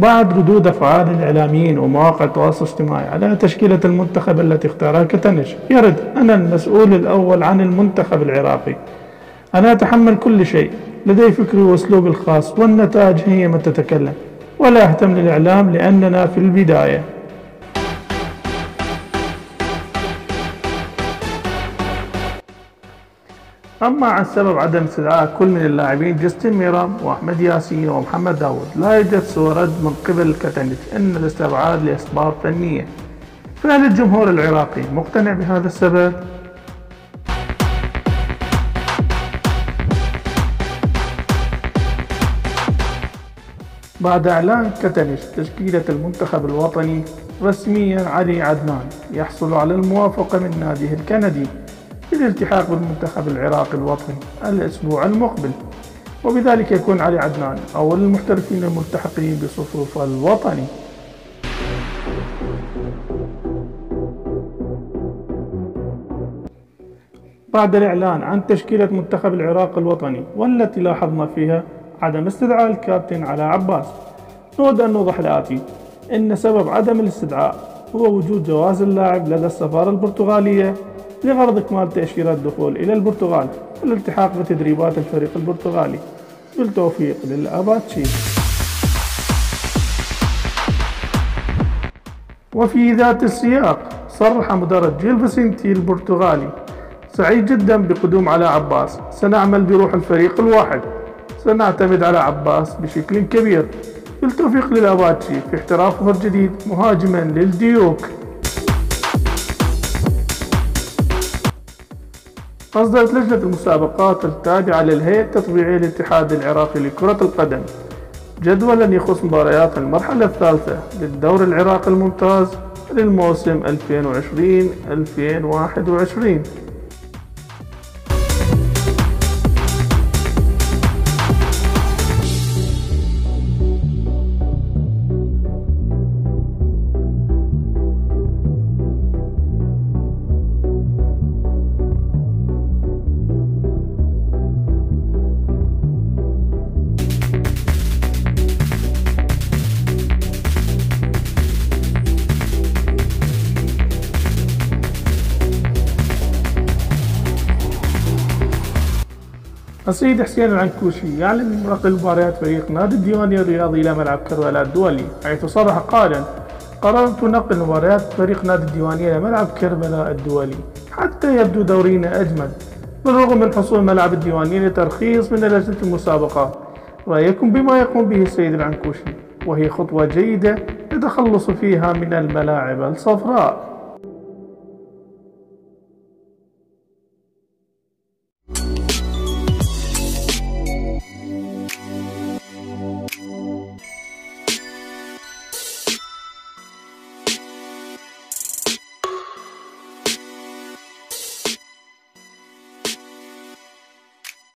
بعد ردود أفعال الإعلاميين ومواقع التواصل الاجتماعي على تشكيلة المنتخب التي اختارها كتنش. يرد أنا المسؤول الأول عن المنتخب العراقي. أنا أتحمل كل شيء. لدي فكري وأسلوبي الخاص والنتائج هي من تتكلم. ولا أهتم للإعلام لأننا في البداية. أما عن سبب عدم استدعاء كل من اللاعبين جستن ميرام وأحمد ياسين ومحمد داود لا يوجد رد من قبل كتنج أن الاستبعاد لأسباب فنية فهل الجمهور العراقي مقتنع بهذا السبب؟ بعد إعلان كتنش تشكيلة المنتخب الوطني رسميا علي عدنان يحصل على الموافقة من ناديه الكندي للالتحاق بالمنتخب العراقي الوطني الأسبوع المقبل. وبذلك يكون علي عدنان أول المحترفين الملتحقين بصفوف الوطني. بعد الإعلان عن تشكيلة منتخب العراق الوطني والتي لاحظنا فيها عدم استدعاء الكابتن على عباس نود أن نوضح الآتي إن سبب عدم الاستدعاء هو وجود جواز اللاعب لدى السفارة البرتغالية لغرض إكمال تأشيرة الدخول إلى البرتغال والالتحاق بتدريبات الفريق البرتغالي. بالتوفيق للأباتشي وفي ذات السياق صرح مدرب جيل فيسنتي البرتغالي. سعيد جدا بقدوم على عباس. سنعمل بروح الفريق الواحد. سنعتمد على عباس بشكل كبير. بالتوفيق للأباتشي في احترافه الجديد مهاجما للديوك. أصدرت لجنة المسابقات التابعة للهيئة التطبيعية للاتحاد العراقي لكرة القدم. جدولا يخص مباريات المرحلة الثالثة للدور العراقي الممتاز للموسم 2020-2021 السيد حسين العنكوشي يعلن مراقب مباريات فريق نادي الديواني الرياضي إلى ملعب كربلاء الدولي حيث صرح قائلا قررت نقل مباريات فريق نادي الديوانية إلى ملعب كربلاء الدولي حتى يبدو دورينا أجمل بالرغم من حصول ملعب الديوانية لترخيص من لجنة المسابقات رأيكم بما يقوم به السيد العنكوشي وهي خطوة جيدة لتخلص فيها من الملاعب الصفراء.